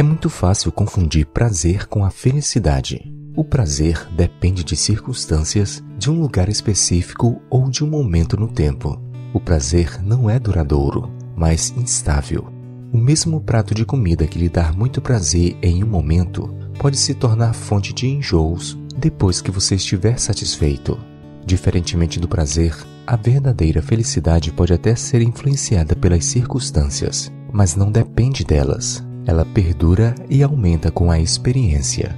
É muito fácil confundir prazer com a felicidade. O prazer depende de circunstâncias, de um lugar específico ou de um momento no tempo. O prazer não é duradouro, mas instável. O mesmo prato de comida que lhe dá muito prazer em um momento pode se tornar fonte de enjoos depois que você estiver satisfeito. Diferentemente do prazer, a verdadeira felicidade pode até ser influenciada pelas circunstâncias, mas não depende delas. Ela perdura e aumenta com a experiência.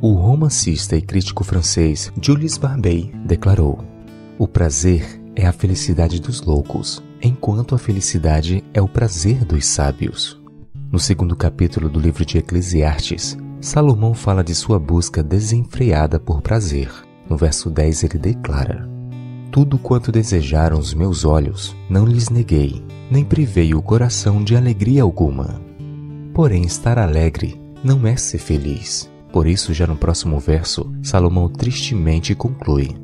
O romancista e crítico francês Jules Barbey declarou: O prazer é a felicidade dos loucos, enquanto a felicidade é o prazer dos sábios. No segundo capítulo do livro de Eclesiastes, Salomão fala de sua busca desenfreada por prazer. No verso 10 ele declara: Tudo quanto desejaram os meus olhos, não lhes neguei, nem privei o coração de alegria alguma. Porém, estar alegre não é ser feliz. Por isso, já no próximo verso, Salomão tristemente conclui: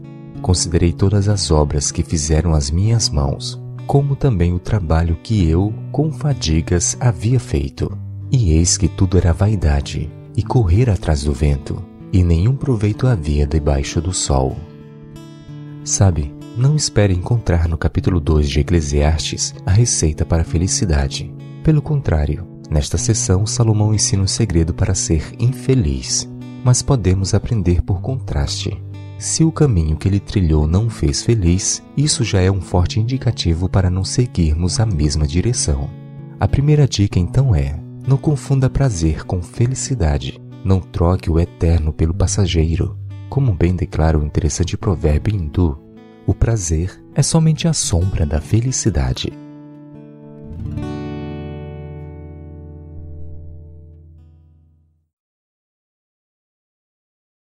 Considerei todas as obras que fizeram as minhas mãos, como também o trabalho que eu, com fadigas, havia feito. E eis que tudo era vaidade, e correr atrás do vento, e nenhum proveito havia debaixo do sol. Sabe, não espere encontrar no capítulo 2 de Eclesiastes a receita para a felicidade. Pelo contrário, Nesta sessão, Salomão ensina o segredo para ser infeliz, mas podemos aprender por contraste. Se o caminho que ele trilhou não fez feliz, isso já é um forte indicativo para não seguirmos a mesma direção. A primeira dica então é: não confunda prazer com felicidade. Não troque o eterno pelo passageiro. Como bem declara o interessante provérbio hindu, o prazer é somente a sombra da felicidade.